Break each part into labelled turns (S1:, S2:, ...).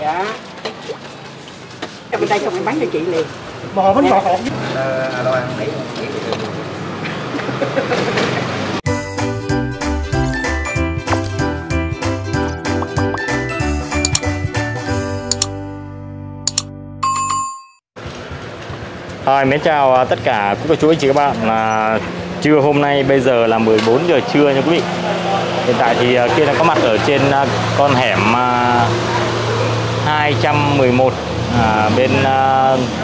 S1: dạ. Ở bên đây không em bán cho chị liền.
S2: Bò bánh bò hột
S3: alo ăn mấy
S4: Rồi, mến chào à, tất cả quý cô chú anh chị các bạn. Là trưa hôm nay bây giờ là 14 giờ trưa nha quý vị Hiện tại thì ờ, kia đang có mặt ở trên ờ, con hẻm ờ, 211 à, bên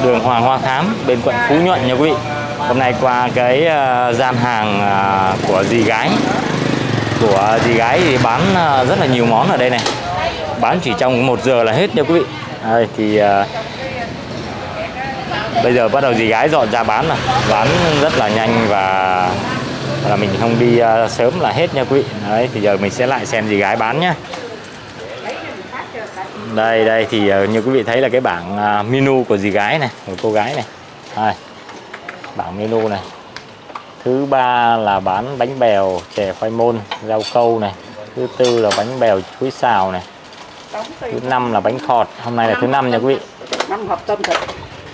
S4: đường Hoàng Hoa Thám bên quận Phú Nhuận nha quý vị. Hôm nay qua cái gian hàng của dì gái. Của dì gái thì bán rất là nhiều món ở đây này. Bán chỉ trong một giờ là hết nha quý vị. Đây thì à, bây giờ bắt đầu dì gái dọn ra bán rồi, bán rất là nhanh và là mình không đi uh, sớm là hết nha quý vị. Đấy thì giờ mình sẽ lại xem dì gái bán nhá. Đây đây thì uh, như quý vị thấy là cái bảng uh, menu của dì gái này của cô gái này. Đây, bảng menu này. Thứ ba là bán bánh bèo chè khoai môn rau câu này. Thứ tư là bánh bèo chuối xào này. Thứ năm là bánh khọt. Hôm nay là thứ năm nha quý vị.
S1: Năm hộp tôm thịt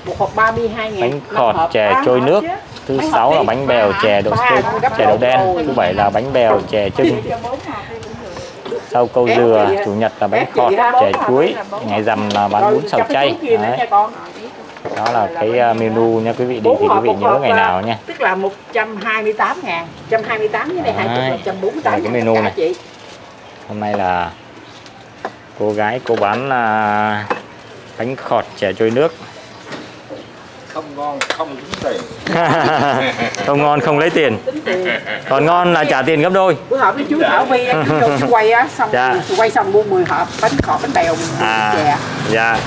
S1: một hộp 32 ngàn
S4: bánh khọt chè trôi nước thứ sáu là bánh bèo chè đậu xương chè đậu đen. thứ bảy là bánh bèo chè trưng sau câu dừa chủ nhật là bánh khọt chè chuối ngày rằm là bán bún xào chay. đấy. đó là cái uh, menu nha quý vị đi thì quý vị nhớ ngày nào nha.
S1: tức là 128 ngàn 128 cái này
S4: Đấy.
S1: 20 148
S4: Đây, cái menu này.
S1: chị.
S4: Hôm nay là cô gái cô bán uh, bánh khọt chè trôi nước
S3: không ngon không tính tiền.
S4: Không ngon không lấy tiền. Còn ngon là trả tiền gấp đôi.
S1: Bữa hộp với chú Thảo Vi á, chú vô chú quay á xong
S4: Dạ.
S1: quay xong mua 10 hộp bánh khọt bánh bèo
S4: à
S1: chè.
S4: dạ.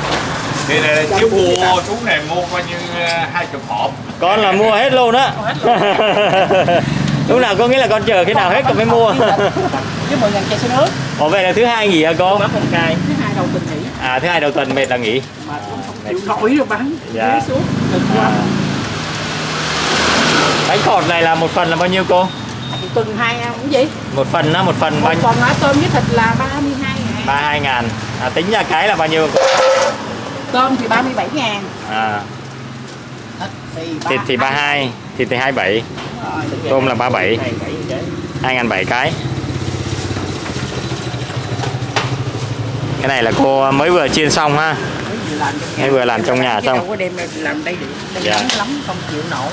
S3: Đây này là chú mua, chú này mua coi như ờ, hai chục hộp.
S4: Con là mua hết luôn á. Lúc nào có nghĩa là con chờ khi nào hết con mới mua.
S1: Với 10 ngàn chè sữa nước.
S4: Ủa vậy là thứ hai nghỉ hả
S1: cài thứ hai đầu tuần nghỉ.
S4: À thứ hai đầu tuần mệt là nghỉ
S1: chịu nổi rồi bán
S4: Dạ.
S1: ghé xuống. Cực quá
S4: à. bánh khọt này là một phần là bao nhiêu cô?
S1: Tuần hai cũng gì
S4: một phần á một phần bao
S1: một
S4: nhiêu
S1: phần hả tôm với thịt là 32 ngàn.
S4: Ba hai ngàn. À, tính ra cái là bao nhiêu cô?
S1: tôm thì 37 ngàn.
S4: À,
S1: thịt thì
S4: thịt thì ba hai thịt thì hai bảy.
S1: Rồi.
S4: tôm là ba bảy. Hai ngàn bảy cái. Cái này là cô mới vừa chiên xong ha Mới vừa làm trong nhà xong.
S1: đâu có đem làm đây được đây
S4: Dạ.
S1: nóng lắm không chịu nổi.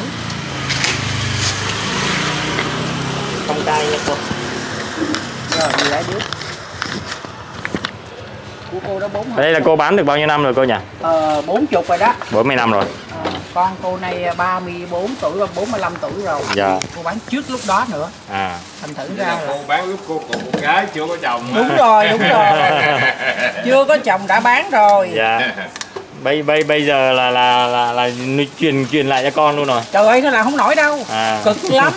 S4: Không cay nha cô.
S1: Rồi gì đã trước của cô đó bốn
S4: đây là cô bán được bao nhiêu năm rồi cô nhỉ?
S1: Ờ, bốn chục rồi đó.
S4: 40 năm rồi.
S1: Ờ, con cô này 34 tuổi và 45 tuổi rồi.
S4: Dạ.
S1: cô bán trước lúc đó nữa.
S4: À.
S1: Thành thử
S3: Đây
S1: ra
S3: là
S1: là
S3: cô bán giúp cô còn một gái chưa có chồng.
S1: Đúng rồi đúng rồi. Chưa có chồng đã bán rồi.
S4: Dạ. Bây bây bây giờ là là là là truyền truyền lại cho con luôn rồi.
S1: Trời ơi nó làm không nổi đâu.
S4: À.
S1: Cực lắm.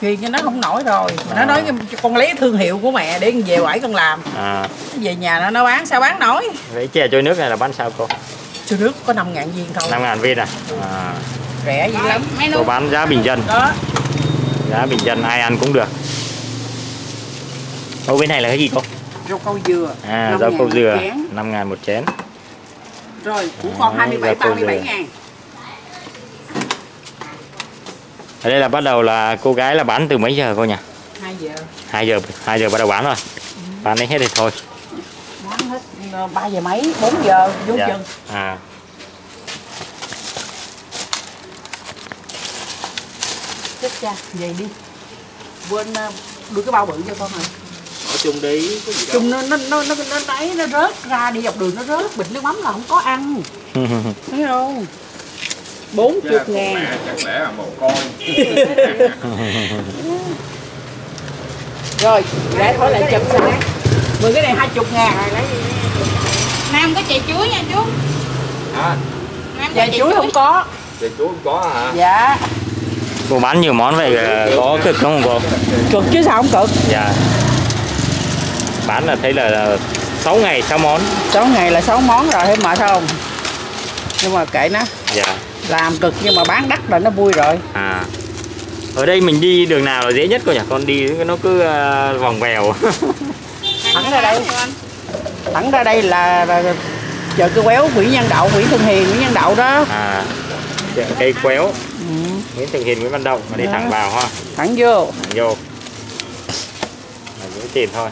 S1: Truyền cho nó không nổi rồi. Nó
S4: À.
S1: nói cho con lấy thương hiệu của mẹ để con về quẩy con làm.
S4: À.
S1: Nó về nhà nó nó bán sao bán nổi?
S4: Vậy chè trôi nước này là bán sao cô
S1: Sữa nước có 5 ngàn viên thôi.
S4: 5 ngàn viên à, à.
S1: Rẻ dữ lắm.
S4: cô bán giá bình dân.
S1: Đó.
S4: Giá bình dân ai ăn cũng được. Ô bên này là cái gì cô?
S1: Rau câu dừa.
S4: À
S1: 5
S4: rau câu dừa.
S1: chén.
S4: 5 ngàn một chén.
S1: Rồi của con
S4: Đấy,
S1: 27
S4: rau câu
S1: 37
S4: dừa.
S1: ngàn.
S4: Ở đây là bắt đầu là cô gái là bán từ mấy giờ cô nhỉ?
S1: 2 giờ.
S4: 2 giờ 2 giờ bắt đầu bán rồi. Bán đến hết thì thôi
S1: 3 giờ mấy 4 giờ vô
S4: dạ.
S1: chừng.
S4: À.
S1: Chết cha về đi. Quên ờ, đưa cái bao bự cho con rồi.
S3: Ở chung đi có gì đâu.
S1: Chung nó nó nó nó nó đấy nó rớt ra đi dọc đường nó rớt bịch nước mắm là không có ăn. Thấy không? Bốn chục
S3: con
S1: ngàn.
S3: mẹ chẳng lẽ là mồ côi
S1: rồi để hỏi lại chậm sao mười cái này hai chục ngàn.
S5: Nam có chè chuối nha chú.
S3: Hả?
S5: Nam
S1: chè chuối không có.
S3: Vậy chú không có hả?
S1: Dạ.
S4: Cô bán nhiều món vậy có cực không cô?
S1: Cực chứ sao không cực.
S4: Dạ. Bán là thấy là 6 ngày 6 món.
S1: 6 ngày là 6 món rồi thấy mệt không? Nhưng mà kệ nó.
S4: Dạ.
S1: Làm cực nhưng mà bán đắt là nó vui rồi.
S4: À. Ở đây mình đi đường nào là dễ nhất cô nhỉ? Con đi nó cứ ờ, vòng vèo
S1: thẳng ra đây. Thẳng ra đây là, là chợ cây quéo Nguyễn Nhân Đậu Nguyễn Thường Hiền Nguyễn Nhân Đậu đó.
S4: À chợ cây quéo.
S1: Ừ.
S4: Nguyễn Thường Hiền Nguyễn Văn Động mà đi thẳng vào ha.
S1: Thẳng vô.
S4: Thẳng vô. Là giữ tiền thôi.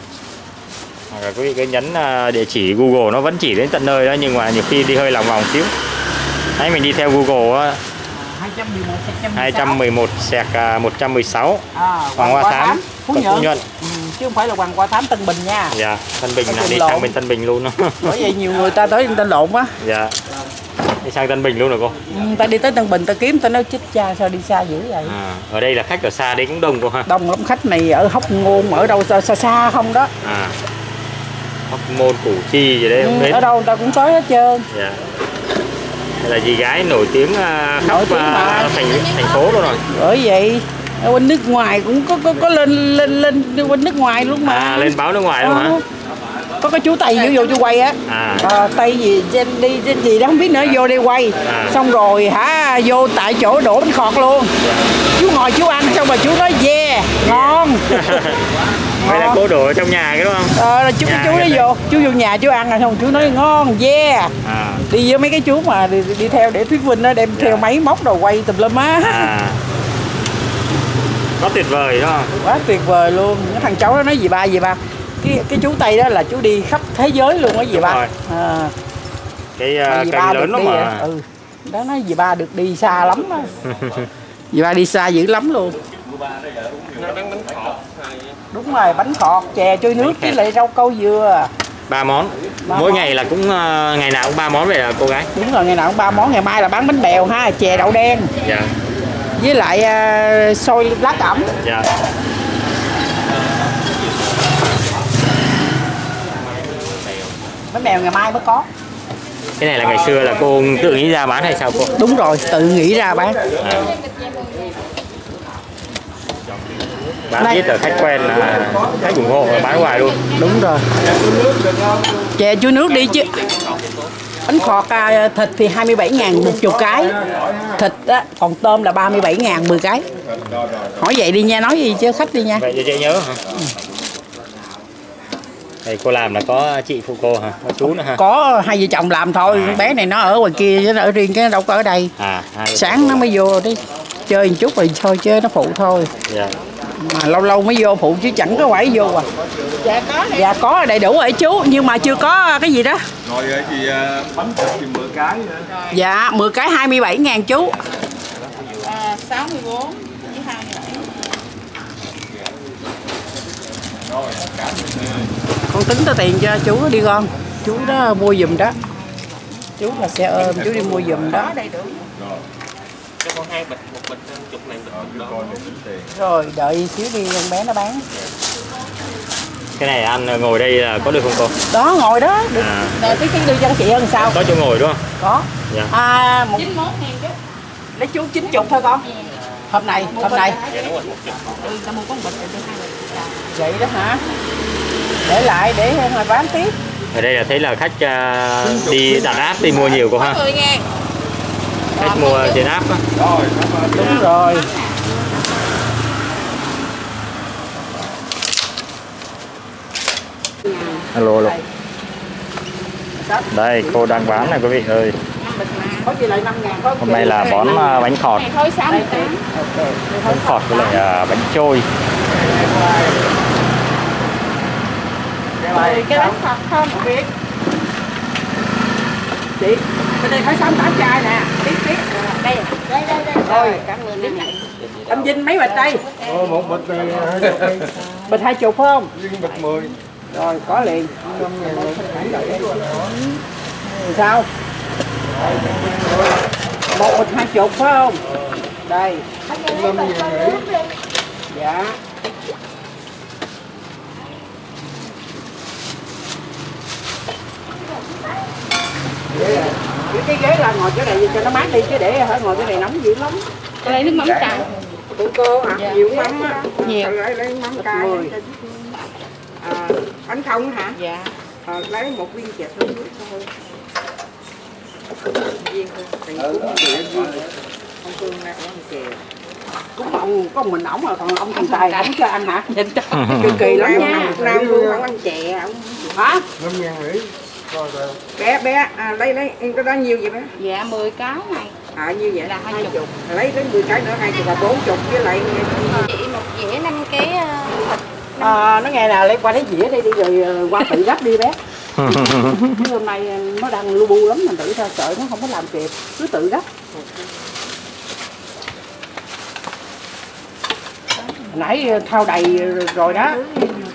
S4: Hoặc là quý vị cứ nhấn à, địa chỉ Google nó vẫn chỉ đến tận nơi đó nhưng mà nhiều khi đi hơi lòng vòng xíu. Đấy mình đi theo Google á,
S1: 211
S4: 211 sẹc à, 116
S1: à,
S4: Hoàng Hoa Thám
S1: Phú
S4: quận Phú
S1: Nhuận chứ không phải là Hoàng Hoa Thám Tân Bình nha.
S4: Dạ Tân Bình là đi
S1: lộn.
S4: sang bên Tân Bình luôn đó.
S1: Bởi vậy nhiều người ta tới ta lộn á
S4: dạ. Đi sang Tân Bình luôn rồi cô.
S1: Ừ, ta đi tới Tân Bình ta kiếm ta nói chích cha sao đi xa dữ vậy?
S4: À, ở đây là khách ở xa đấy cũng đông cô ha.
S1: Đông lắm khách này ở Hóc Môn ở đâu xa xa, xa không đó.
S4: À Hóc Môn Củ Chi gì đấy
S1: ừ,
S4: không biết.
S1: ở đâu người ta cũng tới hết trơn.
S4: Dạ. Là dì gái nổi tiếng à, khắp
S1: Nổi tiếng
S4: à,
S1: mà.
S4: thành thành phố luôn rồi.
S1: Bởi vậy ở bên nước ngoài cũng có có, có lên lên lên bên nước ngoài luôn mà.
S4: À lên báo nước ngoài luôn hả?
S1: Ờ. có cái chú Tây vô vô chú quay á.
S4: À.
S1: À, Tây gì trên đi trên gì đó không biết nữa vô đây quay.
S4: À.
S1: xong rồi hả vô tại chỗ đổ bánh khọt luôn. Chú ngồi chú ăn xong rồi chú nói yeah ngon.
S4: Vậy là cô đổ ở trong nhà cái đúng không?
S1: Ờ là chú
S4: Nhà
S1: chú nó vô chú vô nhà chú ăn rồi xong chú nói ngon yeah.
S4: À.
S1: Đi với mấy cái chú mà đi, đi theo để thuyết vinh nó đem theo máy móc đồ quay tùm lum á.
S4: À có tuyệt vời đúng không
S1: quá tuyệt vời luôn. Cái thằng cháu đó nói gì ba gì ba? Cái cái chú tây đó là chú đi khắp thế giới luôn á gì ba?
S4: rồi.
S1: à,
S4: cái uh,
S1: ba
S4: lớn
S1: được
S4: lắm
S1: đi
S4: mà.
S1: à. ừ. Đó nói dì ba được đi xa lắm á. Dì ba đi xa dữ lắm luôn. Đúng rồi bánh khọt chè trôi nước với lại rau câu dừa.
S4: Ba món.
S1: Ba
S4: mỗi
S1: món.
S4: ngày là cũng ờ, ngày nào cũng ba món vậy là cô gái?
S1: Đúng rồi ngày nào cũng ba món. Ngày mai là bán bánh bèo ha chè đậu đen.
S4: Dạ
S1: với lại uh, xôi lá cẩm
S4: dạ.
S1: Bánh bèo ngày mai mới có.
S4: Cái này là ngày xưa là cô tự nghĩ ra bán hay sao cô?
S1: Đúng rồi tự nghĩ ra bán.
S4: À. bán
S1: Này.
S4: biết là khách quen là khách ủng hộ bán ngoài luôn.
S1: Đúng rồi. Chè chua nước đi chứ bánh khọt à, thịt thì 27 ngàn một chục cái. Thịt á còn tôm là 37 ngàn 10 cái. Hỏi vậy đi nha nói gì chứ khách đi nha.
S4: Vậy cho nhớ hả? Đây cô làm là có chị phụ cô hả? Có chú nữa hả?
S1: Có hai vợ chồng làm thôi. Con bé này nó ở ngoài kia chứ nó ở riêng cái đâu có ở đây.
S4: À
S1: sáng nó mới vô đi. Chơi một chút rồi thôi chơi nó phụ thôi.
S4: Dạ
S1: mà lâu lâu mới vô phụ chứ chẳng có phải vô à.
S5: Dạ có nè.
S1: dạ có đầy đủ rồi chú. Nhưng mà chưa có cái gì đó.
S3: Rồi cái gì à, bánh thịt thì 10 cái nữa.
S1: dạ 10 cái 27 ngàn chú.
S5: À, 64 với 27.
S1: con tính tao tiền cho chú đi con. Chú đó mua giùm đó. Chú là xe ôm chú đi mua giùm đó
S5: Có đầy đủ.
S1: rồi đợi xíu đi con bé nó bán.
S4: Cái này ăn ngồi đây là có được không cô?
S1: Đó ngồi đó. Được.
S4: À.
S1: Rồi tí tí đi cho chị hơn sao?
S4: Có chỗ ngồi đúng không?
S1: Có.
S4: Dạ.
S1: À một
S5: 91 ngàn chứ.
S1: lấy chú chín chục thôi con. Hôm nay hôm nay.
S5: Ừ, mua một bịch rồi hai bịch.
S1: vậy đó hả? Để lại để hồi bán tiếp.
S4: Ở đây là thấy là khách à, đi đặt app đi mua nhiều cô ha.
S5: 10 ngàn.
S4: Khách mua trên app á.
S3: Rồi, cảm ơn.
S1: đúng rồi.
S4: Alo alo. Đây cô đang bán này quý vị ơi. Hôm nay là món à, bánh khọt.
S5: Này thôi 68.
S4: bánh khọt với lại à, bánh trôi.
S1: Rồi cái bánh phật không? Biết. Chị bên đây phải sáu tám chai nè tiếp đây
S5: Đây đây đây.
S1: Rồi.
S5: cảm ơn này.
S1: anh Vinh mấy bịch đây
S3: Ờ, một bịch này hai chục đi.
S1: bịch hai chục không
S3: Riêng bịch 10.
S1: rồi có liền sao một bịch hai chục phải không đây dạ Chứ cái ghế là ngồi chỗ này cho nó mát đi chứ để hả ngồi chỗ này nóng dữ lắm.
S5: Cái này nước mắm cay.
S1: của cô hả? Nhiều mắm á.
S5: Nhiều.
S1: lấy lấy mắm cay. À, bánh không hả?
S5: Dạ.
S1: à, lấy một viên chè thôi nước thôi. Viên thôi tiền cũng địa viên. Không tương ra ăn chè. Cũng ông có mình ổng rồi còn ông thằng tài ổng cho ăn hả?
S5: Nhìn cho
S1: kỳ kỳ lắm
S5: nha.
S2: Nam không ăn chè không
S1: hả
S2: bé bé à, lấy lấy em có đó nhiêu vậy bé?
S5: Dạ 10 cái này.
S2: À nhiêu vậy?
S5: Là hai chục.
S2: lấy đến 10 cái nữa hai chục và bốn chục với lại
S5: Chị một dĩa 5 cái ờ, thịt
S1: à, nó nghe nè lấy qua lấy dĩa đây đi rồi ờ, qua tự gấp đi bé. Chứ hôm nay ờ, nó đang lu bu lắm mình tự ra sợ nó không có làm kịp cứ tự gấp. Nãy ờ, thao đầy rồi đó.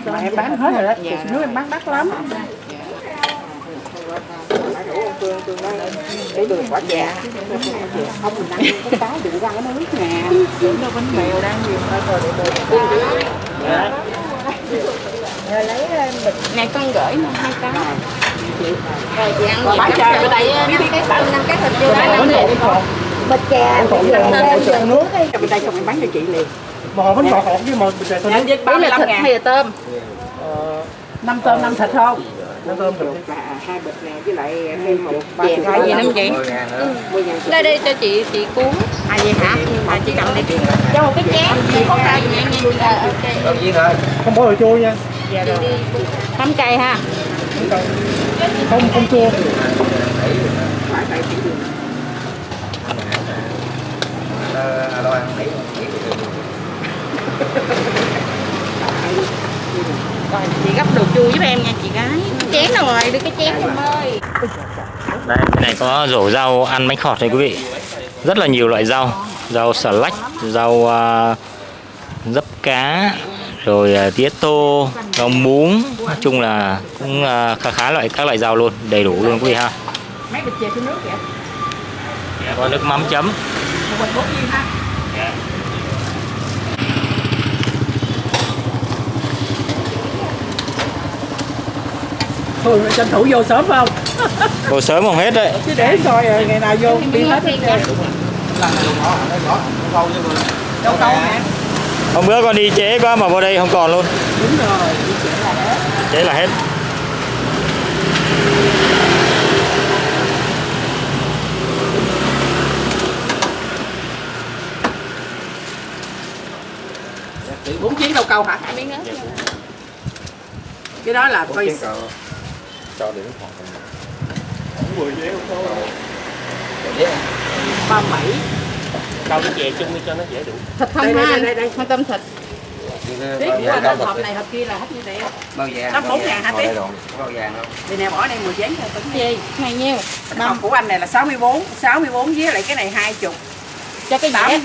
S1: Mà em bán hết rồi đó.
S5: Dạ.
S1: nước em bán đắt lắm
S2: để đường quả chè
S1: không mình ăn có cái đừng ra cái nước nè
S2: dưỡng đâu bánh mèo đang nhiều hơn rồi để lấy bịch
S5: Này con gửi nè, hai cái Rồi chị ăn
S1: Rồi
S5: gì
S1: bán
S5: cắm
S1: cho
S5: sợi
S1: ở đây,
S5: năm
S1: biết biết
S5: cái
S1: bán.
S5: năm cái thịt vô đó năm
S1: Bánh
S5: cái
S1: bò
S2: bịch chè
S1: còn
S2: năm
S1: là
S2: cái giờ nước ấy
S1: bên đây xong em bán cho chị liền
S6: bò bánh bò hột với mồi bịch tề
S1: Nhận với
S5: Đấy là
S1: 35
S5: thịt
S1: ngàn
S5: hay là tôm
S1: năm tôm năm thịt không
S6: nó tôm được
S2: là hai bịch nè với lại thêm một ba
S5: Chè
S2: chục
S5: phải gì lắm chị?
S2: mười ngàn
S5: Đây đây cho chị chị cuốn. À vậy hả? À chị cầm đây Cho một cái chén. Chị có cao gì nha nha? Ờ, ok.
S6: Không bỏ đồ chua nha.
S5: Dạ rồi. Mắm cay ha.
S6: Không không chua.
S2: Tại thị đường
S5: Rồi chị gấp đồ chua giúp em nha chị gái. Chén đâu rồi, đưa cái chén em ơi.
S4: Đây, cái này có rổ rau ăn bánh khọt đây quý vị. Rất là nhiều loại rau, rau xà lách, rau à, dấp cá, rồi à, tía tô, rau muống, nói chung là cũng à, khá khá loại các loại rau luôn, đầy đủ luôn quý vị ha. Có nước mắm chấm.
S1: Ha Thôi tranh thủ vô sớm phải không?
S4: Vô sớm không hết đấy.
S1: Chứ để coi rồi ngày nào vô đi hết. Đâu câu nè
S4: Hôm bữa con đi chế quá mà vào đây không còn luôn.
S1: Đúng rồi đi chè là hết
S4: Chế là hết.
S1: bốn chuyến đâu câu hả?
S5: Miếng ớt nha.
S1: Cái đó là coi ba bảy.
S6: Câu cái chè chung đi cho nó dễ đủ.
S5: Thịt không ha?
S1: đây, đây, đây.
S5: Không tôm thịt.
S1: Tiếp qua đó hộp này hộp kia là hết như vậy
S2: bao vàng
S1: Nó bốn ngàn hả Tiếp?
S2: bao vàng không
S1: Thì nè bỏ đây 10 chén thôi tính
S5: Gì? Này nhiêu?
S1: Hộp của anh này là 64 64 với lại cái này 20
S5: Cho cái
S1: Tám.
S5: dĩa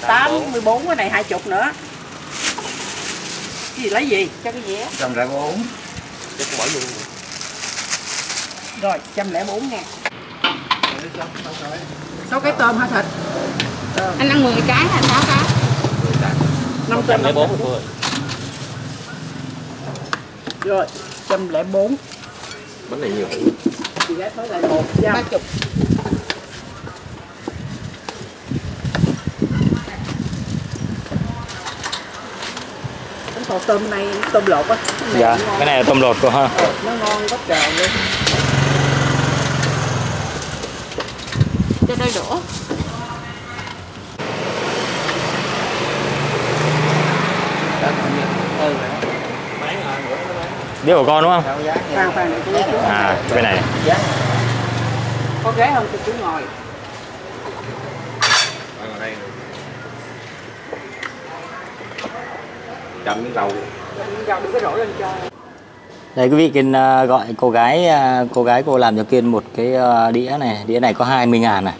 S1: 84 cái này 20 nữa. Cái gì lấy gì?
S5: Cho cái dĩa
S2: trăm rưỡi bốn
S1: Rồi 104 ngàn Sáu cái tôm hả thịt?
S5: Anh ăn 10 cái là 6 cái.
S1: Năm tôm
S6: lấy bốn. Thôi
S1: Rồi 104
S6: bánh này nhiều.
S1: Chị gái thối lại một trăm
S5: 30
S1: Bánh kho tôm này tôm lột á.
S4: Dạ, cái này là tôm lột cô ha.
S1: Nó ngon quá trời luôn
S5: Đôi đũa
S4: Đĩa của con đúng không? À, cái này.
S1: Có ghế không thì cứ ngồi.
S3: Chậm miếng đầu
S1: Rau đừng có rổ lên cho.
S4: Đây quý vị Kiên à, gọi cô gái à, cô gái cô làm cho Kiên một cái à, đĩa này, đĩa này có 20 ngàn này.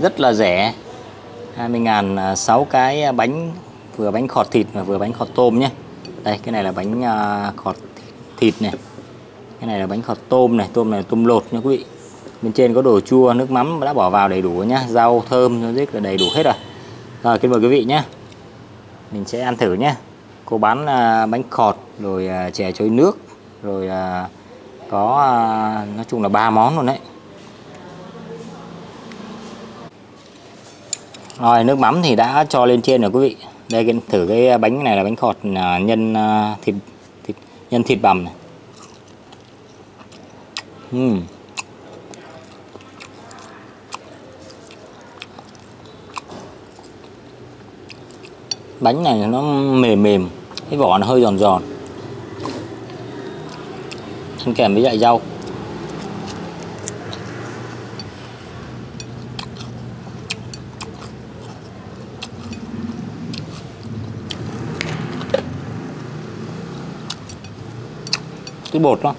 S4: Rất là rẻ. 20 ngàn à, 6 cái à, bánh vừa bánh khọt thịt và vừa bánh khọt tôm nhé. Đây cái này là bánh à, khọt thịt này. Cái này là bánh khọt tôm này, tôm này là tôm lột nha quý vị. Bên trên có đồ chua, nước mắm đã bỏ vào đầy đủ nhá, rau thơm, rất là đầy đủ hết rồi. Rồi, kính mời quý vị nhé. Mình sẽ ăn thử nhé. Cô bán à, bánh khọt rồi à, chè trôi nước rồi có nói chung là ba món luôn đấy. Rồi, nước mắm thì đã cho lên trên rồi, quý vị. Đây, cái, thử cái bánh này là bánh khọt à, nhân à, thịt thịt, nhân thịt bằm này. Uhm. bánh này nó mềm mềm, cái vỏ nó hơi giòn giòn ăn kèm với lại rau cái bột đó.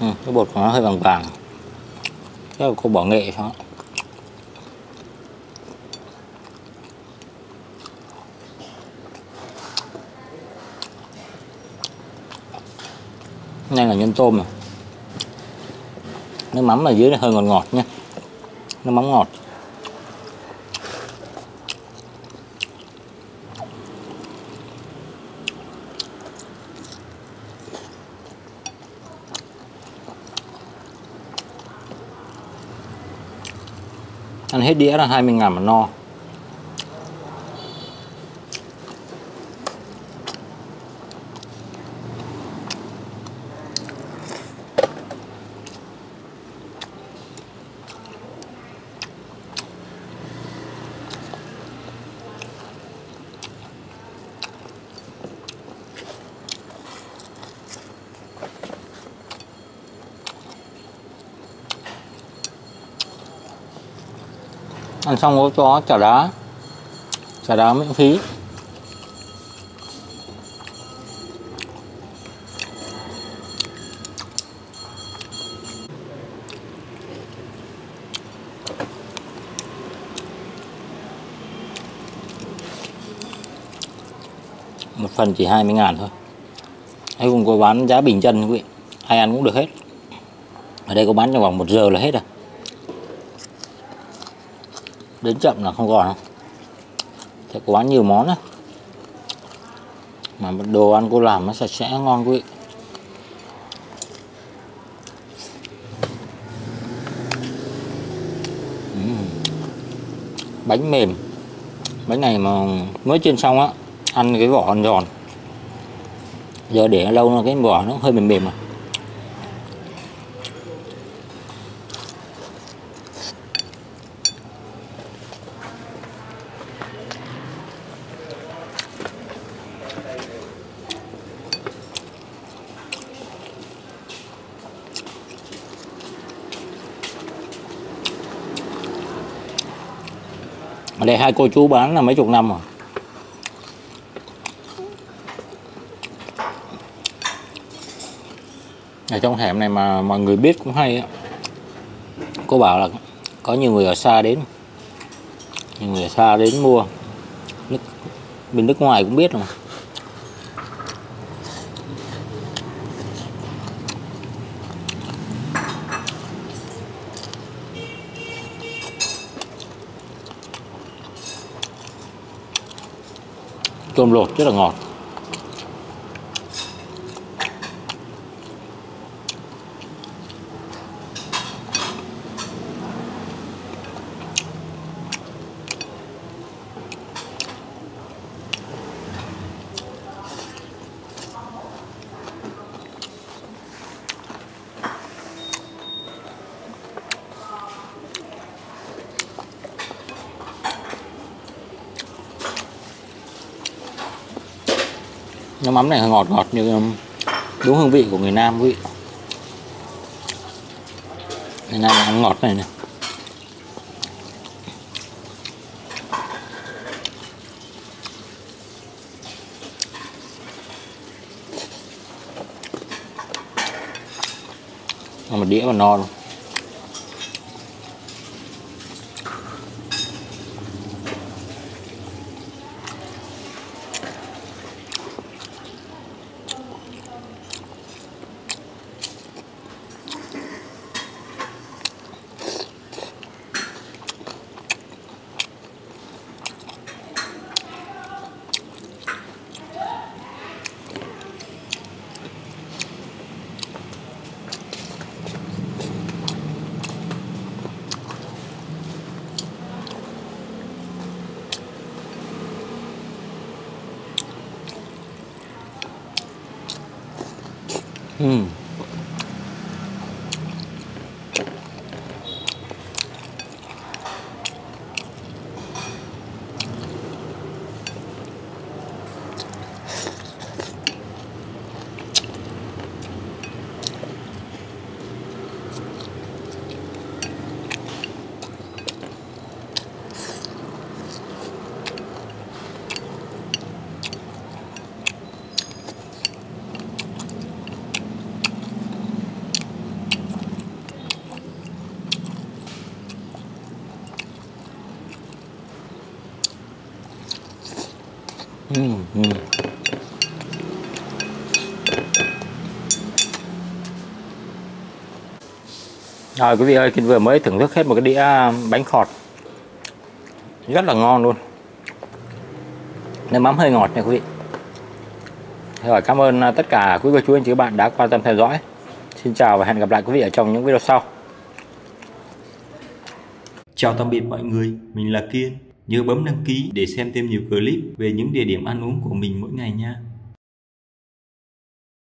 S4: Ừ, cái bột của nó hơi vàng vàng. Thế là cô bỏ nghệ cho nó. Này là nhân tôm này nước mắm ở dưới này hơi ngọt ngọt nha nước mắm ngọt ăn hết đĩa là 20 ngàn mà no. Ăn xong có cho chả đá. Chả đá miễn phí. Một phần chỉ 20 ngàn thôi. Hay cũng có bán giá bình chân quý. Vị ai ăn cũng được hết. Ở đây có bán trong vòng một giờ là hết rồi đến chậm là không còn sẽ có bán nhiều món á. Mà đồ ăn cô làm nó sạch sẽ, ngon quý vị. Bánh mềm. Bánh này mà mới trên xong á, ăn cái vỏ giòn giòn. Giờ để lâu nó cái vỏ nó hơi mềm mềm mà ở đây, hai cô chú bán là mấy chục năm rồi. Ở trong hẻm này mà mọi người biết cũng hay á. Cô bảo là có nhiều người ở xa đến. Nhiều người ở xa đến mua. Nước, bên nước ngoài cũng biết rồi. Cơm tôm lột rất là ngọt. Nước mắm này ngọt ngọt như um, đúng hương vị của người Nam quý vị. Người Nam ăn ngọt này này mà một đĩa mà no luôn. Ừ. Ừ, ừ. Rồi quý vị ơi, Kiên vừa mới thưởng thức hết một cái đĩa um, bánh khọt. Rất là ngon luôn. Nước mắm hơi ngọt nha quý vị. Rồi cảm ơn uh, tất cả quý cô chú anh chị các bạn đã quan tâm theo dõi. Xin chào và hẹn gặp lại quý vị ở trong những video sau.
S7: Chào tạm biệt mọi người, mình là Kiên. Nhớ bấm đăng ký để xem thêm nhiều clip về những địa điểm ăn uống của mình mỗi ngày nha.